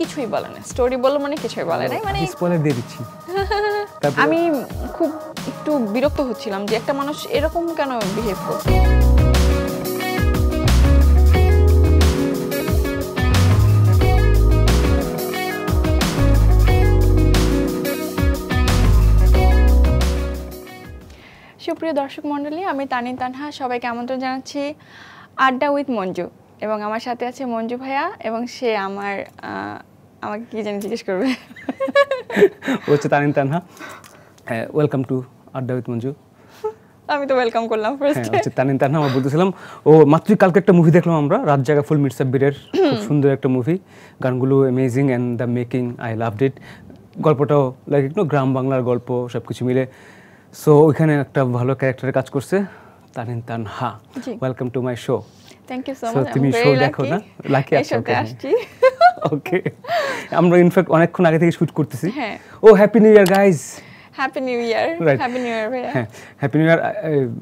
কিছুই বলে না। স্টোরি বলল মানে কিছুই বলে না মানে স্পয়লার দিয়ে দিচ্ছি। আমি খুব একটু বিরক্ত হচ্ছিলাম যে একটা মানুষ এরকম কেন বিহেভ করছে সুপ্রিয় দর্শক মণ্ডলী আমি তানি তানহা সবাইকে আমন্ত্রণ জানাচ্ছি আড্ডা উইথ মঞ্জু। এবং আমার সাথে আছে মঞ্জু ভাইয়া এবং সে আমার আমাকে কি জানি জিজ্ঞেস করবে? হচ্ছে তানিন তানহা। হ্যাঁ welcome to Adda with Manju. আমি তো ওয়েলকাম করলাম হ্যাঁ ফার্স্ট হচ্ছে তানিন তানহা আমরা বলতেছিলাম ও মাত্রই কালকে একটা মুভি দেখলাম আমরা রাত জায়গা ফুল মিট সাব্বিরের খুব সুন্দর একটা মুভি গানগুলো amazing and the making I loved it গল্পটাও like একটু গ্রাম বাংলার গল্প সব কিছু মিলে। সো ওইখানে একটা ভালো ক্যারেক্টারে কাজ করছে Tanin Tanha. Welcome to my show thank you so much তুমি show দেখো না? আছো, শোতে আসছি। ওকে আমরা ইনফ্যাক্ট অনেকক্ষণ আগে থেকে শুট করতেছি। ও happy new year guys happy new year. Happy new year হ্যাঁ happy new year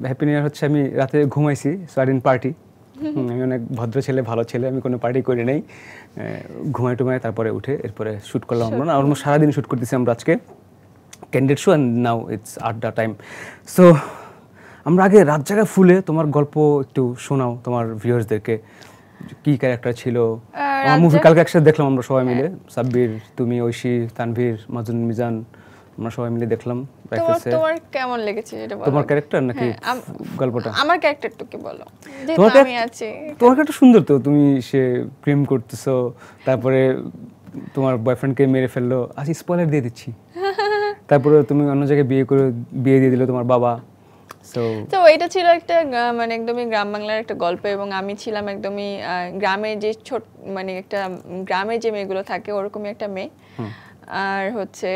happy new year হচ্ছে আমি রাতে ঘুমাইছি সো আই পার্টি আমি অনেক ভদ্র ছেলে ভালো ছেলে আমি কোনো পার্টি করি নাই। ঘুমাই টুমাই তারপরে উঠে এরপরে শ্যুট করলাম আমরা। না অলমোস্ট সারাদিন শ্যুট করতেছি আমরা আজকে। Candidate show and now it's at Adda time so আমরা আগে রাত জায়গা ফুলে তোমার গল্প একটু শোনাও তোমার ভিউয়ার্সদেরকে কি ক্যারেক্টার ছিল? আমার মুভি কালকে একসাথে দেখলাম আমরা সবাই মিলে। সাব্বির তুমি ঐশী তানভীর মাজুন মিজান আমরা সবাই মিলে দেখলাম। তোমার তোমার কেমন লেগেছে এটা বলো? তোমার ক্যারেক্টার নাকি হ্যাঁ, গল্পটা? আমার ক্যারেক্টারটুকু বলো? যেহেতু তোমার আমি আছি। তোমার ক্যারেক্টার সুন্দর তো তুমি সে প্রেম করতেছো তারপরে তোমার বয়ফ্রেন্ডকে মেরে ফেলল। আচ্ছা স্পয়লার দিয়ে দিচ্ছি। তারপরে তুমি অন্য জায়গায় বিয়ে করে বিয়ে দিয়ে দিল তোমার বাবা। তো এটা ছিল একটা মানে একদমই গ্রাম বাংলার একটা গল্প এবং আমি ছিলাম একদমই গ্রামে যে ছোট মানে একটা গ্রামে যে মেয়েগুলো থাকে ওরকমই একটা মেয়ে। আর হচ্ছে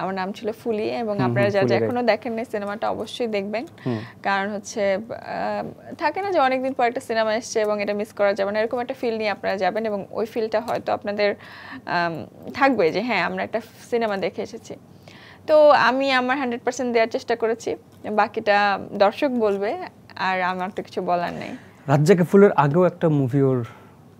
আমার নাম ছিল ফুলি এবং আপনারা যারা. এখনও দেখেন নাই সিনেমাটা অবশ্যই দেখবেন। কারণ হচ্ছে থাকে না যে অনেকদিন পর একটা সিনেমা এসছে এবং এটা মিস করা যাবে না এরকম একটা ফিল নিয়ে আপনারা যাবেন এবং ওই ফিলটা হয়তো আপনাদের থাকবে যে হ্যাঁ আমরা একটা সিনেমা দেখে এসেছি। তো আমি আমার হান্ড্রেড পার্সেন্ট দেওয়ার চেষ্টা করেছি বাকিটা দর্শক বলবে আর আমার তো কিছু বলার নেই। রাত জাগে ফুলের আগেও একটা মুভি ওর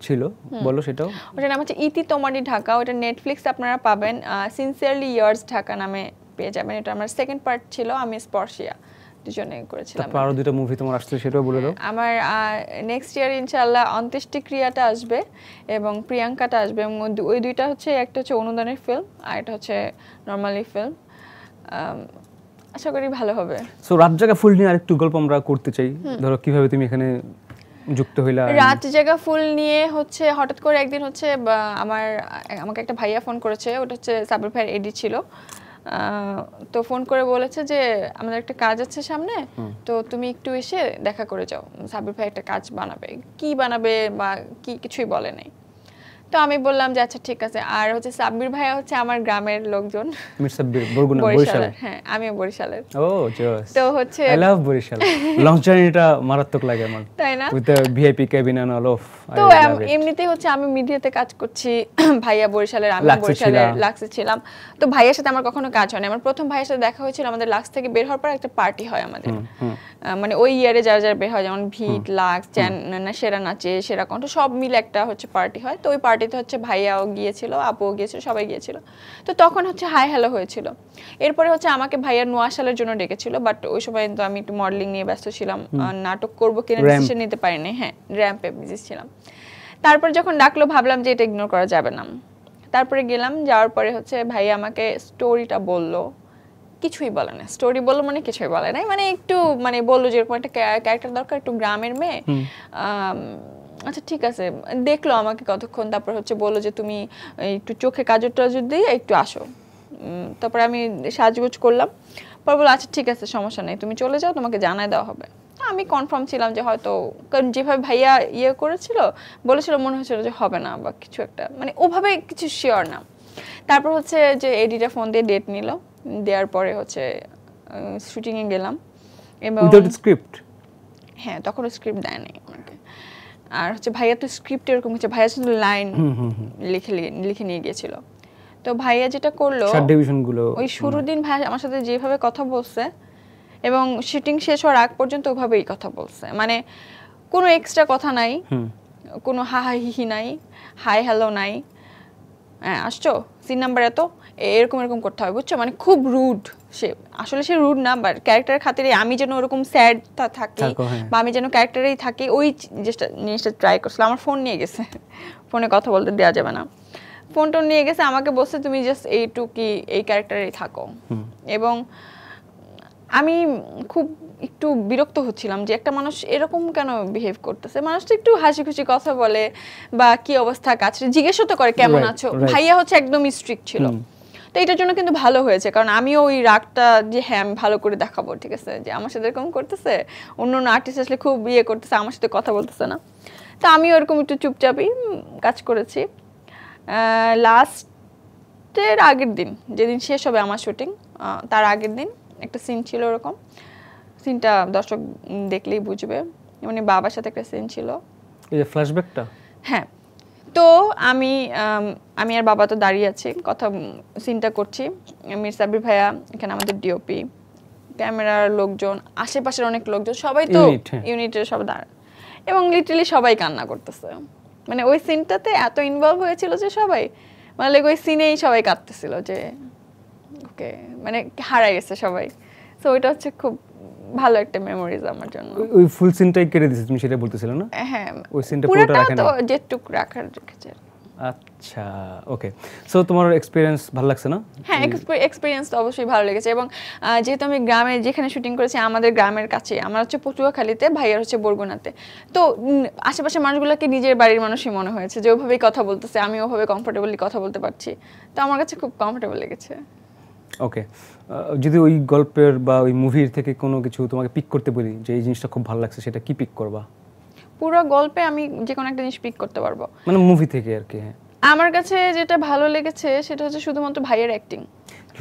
ছিল বলো সেটাও। ওটার নাম হচ্ছে ইতি তোমারি ঢাকা ওটা নেটফ্লিক্স আপনারা পাবেন সিনসিয়ারলি ইয়ার্স ঢাকা নামে পেয়ে যাবেন। এটা আমার সেকেন্ড পার্ট ছিল আমি স্পর্শিয়া দুজনে করেছিলাম। তারপর আরও দুটো মুভি তোমার আসছে সেটাও বলে দাও। আমার নেক্সট ইয়ার ইনশাল্লাহ অন্ত্যেষ্টিক্রিয়াটা আসবে এবং প্রিয়াঙ্কাটা আসবে এবং ওই ওই দুইটা হচ্ছে একটা হচ্ছে অনুদানের ফিল্ম আর এটা হচ্ছে নর্মালি ফিল্ম আশা করি ভালো হবে। সো রাত জাগা ফুল নিয়ে আরেকটু গল্প আমরা করতে চাই। ধরো কীভাবে তুমি এখানে যুক্ত হইলা? রাত জায়গা ফুল নিয়ে হচ্ছে হঠাৎ করে একদিন হচ্ছে আমার আমাকে একটা ভাইয়া ফোন করেছে। ওটা হচ্ছে সাবির ভাইয়ের এডি ছিল। তো ফোন করে বলেছে যে আমাদের একটা কাজ আছে সামনে। তো তুমি একটু এসে দেখা করে যাও। সাবির ভাই একটা কাজ বানাবে। কি বানাবে বা কি কিছুই বলে নাই। তো আমি বললাম যে আচ্ছা ঠিক আছে। আর হচ্ছে সাব্বির ভাইয়া হচ্ছে আমার গ্রামের লোকজন। মির বরগুনা বরিশাল বরিশালের? হ্যাঁ আমিও বরিশালের। ও জোস। তো হচ্ছে আই লাভ বরিশাল। লঞ্চ জার্নিটা মারাত্মক লাগে আমার। তাই না? With VIP and all of তো এম- এমনিতেই হচ্ছে আমি মিডিয়াতে কাজ করছি ভাইয়া বরিশালের আমি বরিশালের লাক্সে ছিলাম। তো ভাইয়ের সাথে আমার কখনো কাজ হয়নি। আমার প্রথম ভাইয়ের সাথে দেখা হয়েছিল আমাদের লাক্স থেকে বের হওয়ার পর একটা পার্টি হয় আমাদের। মানে ওই ইয়ারে যারা যারা বের হয় যেমন ভিট লাক্স সেরা নাচে সেরা কণ্ঠ সব মিলে একটা হচ্ছে পার্টি হয়। তো ওই পার্টিতে হচ্ছে ভাইয়াও গিয়েছিল আপুও গিয়েছিল সবাই গিয়েছিল। তো তখন হচ্ছে হাই হ্যালো হয়েছিল। এরপরে হচ্ছে আমাকে ভাইয়া নোয়াশালের জন্য ডেকেছিল বাট ওই সময় তো আমি একটু মডেলিং নিয়ে ব্যস্ত ছিলাম। নাটক করব কিনা ডিসিশন নিতে পারিনি হ্যাঁ র্যাম্পে বিজি ছিলাম। তারপর যখন ডাকলো ভাবলাম যে এটা ইগনোর করা যাবে না। তারপরে গেলাম যাওয়ার পরে হচ্ছে ভাই আমাকে স্টোরিটা বলল। কিছুই বলে না স্টোরি বলল মানে কিছুই বলে নাই। মানে একটু মানে বলল যে এরকম একটা ক্যারেক্টার দরকার একটু গ্রামের মেয়ে। আচ্ছা ঠিক আছে। দেখল আমাকে কতক্ষণ তারপর হচ্ছে বলল যে তুমি একটু চোখে কাজর টাজর দিয়ে একটু আসো। তারপরে আমি সাজগোজ করলাম। পর বলল আচ্ছা ঠিক আছে সমস্যা নেই তুমি চলে যাও তোমাকে জানায় দেওয়া হবে। আমি কনফার্ম ছিলাম যে হয়তো কারণ যেভাবে ভাইয়া ইয়ে করেছিল বলেছিল মনে হচ্ছিল যে হবে না বা কিছু একটা। মানে ওভাবে কিছু শিওর না। তারপর হচ্ছে যে এডিটা ফোন দিয়ে ডেট নিল। দেওয়ার পরে হচ্ছে শুটিংয়ে গেলাম। এবং স্ক্রিপ্ট হ্যাঁ তখন স্ক্রিপ্ট দেয় নাই আমাকে আর হচ্ছে ভাইয়া তো স্ক্রিপ্ট এরকম হচ্ছে ভাইয়া শুধু লাইন লিখে লিখে- নিয়ে গিয়েছিল। তো ভাইয়া যেটা করল ওই শুরুর দিন ভাইয়া আমার সাথে যেভাবে কথা বলছে এবং শুটিং শেষ হওয়ার আগ পর্যন্ত ওভাবেই কথা বলছে। মানে কোনো এক্সট্রা কথা নাই কোনো হা হা হি হি নাই হাই হ্যালো নাই। হ্যাঁ আসছো? সিন নাম্বার এত? এরকম এরকম করতে হবে বুঝছ? মানে খুব রুড সে। আসলে সে রুড না বাট ক্যারেক্টারের খাতিরে আমি যেন ওরকম স্যাড থাকি হ্যাঁ। বা আমি যেন ক্যারেক্টারেই থাকি ওই জিনিসটা জিনিসটা ট্রাই করছিল আমার ফোন নিয়ে গেছে। ফোনে কথা বলতে দেওয়া যাবে না। ফোন টোন নিয়ে গেছে আমাকে বলছে তুমি জাস্ট এইটুকি এই ক্যারেক্টারেই থাকো। এবং আমি খুব একটু বিরক্ত হচ্ছিলাম যে একটা মানুষ এরকম কেন বিহেভ করতেছে? মানুষটা একটু হাসি খুশি কথা বলে বা কি অবস্থা কাছে জিজ্ঞেসও তো করে কেমন আছো? ভাইয়া হচ্ছে একদম স্ট্রিক্ট ছিল। তো এটার জন্য কিন্তু ভালো হয়েছে কারণ আমিও ওই রাগটা যে হ্যাঁ আমি ভালো করে দেখাবো ঠিক আছে? যে আমার সাথে এরকম করতেছে? অন্য অন্য আর্টিস্ট আসলে খুব ইয়ে করতেছে আমার সাথে কথা বলতেছে না। তো আমি ওরকম একটু চুপচাপই কাজ করেছি। লাস্টের আগের দিন যেদিন শেষ হবে আমার শুটিং তার আগের দিন একটা সিন ছিল ওরকম। সিনটা দর্শক দেখলেই বুঝবে। মানে বাবার সাথে একটা সিন ছিল। এই যে ফ্ল্যাশব্যাকটা হ্যাঁ। তো আমি আমি আর বাবা তো দাঁড়িয়ে আছি কথা সিনটা করছি। মির সাবির ভাইয়া এখানে আমাদের ডিওপি ক্যামেরার লোকজন আশেপাশের অনেক লোকজন সবাই তো Unit, হ্যাঁ। ইউনিটের সব দাঁড়া। এবং লিটারালি সবাই কান্না করতেছে। মানে ওই সিনটাতে এত ইনভলভ হয়েছিল যে সবাই মানে ওই সিনেই সবাই কাঁদতেছিল যে ওকে মানে হারাই গেছে সবাই। তো ওইটা হচ্ছে খুব ভালো একটা মেমোরিজ আমার জন্য। ওই- ফুল সিনটাই কেটে দিয়েছে তুমি সেটা বলতেছিলে না? হ্যাঁ ওই সিনটা পুরোটা পুরোটা রাখে তো যেটুক রাখার রেখেছে। আচ্ছা ওকে সো তোমার এক্সপিরিয়েন্স ভালো লাগছে না? হ্যাঁ এক্সপিরিয়েন্স তো অবশ্যই ভালো লেগেছে এবং যেহেতু আমি গ্রামে যেখানে শুটিং করেছি আমাদের গ্রামের কাছে আমার হচ্ছে পটুয়াখালীতে ভাইয়ার হচ্ছে বরগুনাতে। তো উম, আশেপাশের মানুষগুলোকে নিজের বাড়ির মানুষই মনে হয়েছে যে ওভাবেই কথা বলতেছে আমি ওভাবে কমফোর্টেবলি কথা বলতে পারছি। তো আমার কাছে খুব কমফোর্টেবল লেগেছে। ওকে যদি ওই গল্পের বা ওই মুভির থেকে কোনো কিছু তোমাকে পিক করতে বলি যে এই জিনিসটা খুব ভালো লাগছে সেটা কি পিক করবা? পুরো গল্পে আমি যে কোনো একটা জিনিস পিক করতে পারব। মানে মুভি থেকে আর কি হ্যাঁ। আমার কাছে যেটা ভালো লেগেছে সেটা হচ্ছে শুধুমাত্র ভাইয়ের অ্যাক্টিং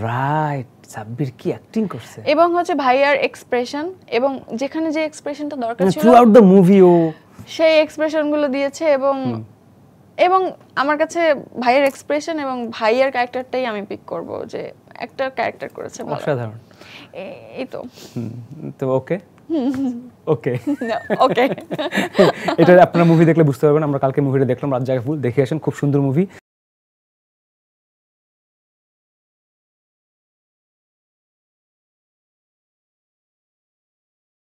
রাইট সাব্বির কি অ্যাক্টিং করছে? এবং হচ্ছে ভাইয়ার এক্সপ্রেশন এবং যেখানে যে এক্সপ্রেশনটা দরকার ছিল থ্রু আউট দ্য মুভি ও। সেই এক্সপ্রেশনগুলো দিয়েছে এবং এবং আমার কাছে ভাইয়ের এক্সপ্রেশন এবং ভাইয়ের ক্যারেক্টারটাই আমি পিক করব যে একটা ক্যারেক্টার করেছে। অসাধারণ। এই তো। তো ওকে? ওকে। ওকে। এটা আপনারা মুভি দেখলে বুঝতে পারবেন আমরা কালকে মুভিটা দেখলাম রাত জায়গা ফুল দেখে আসেন খুব সুন্দর মুভি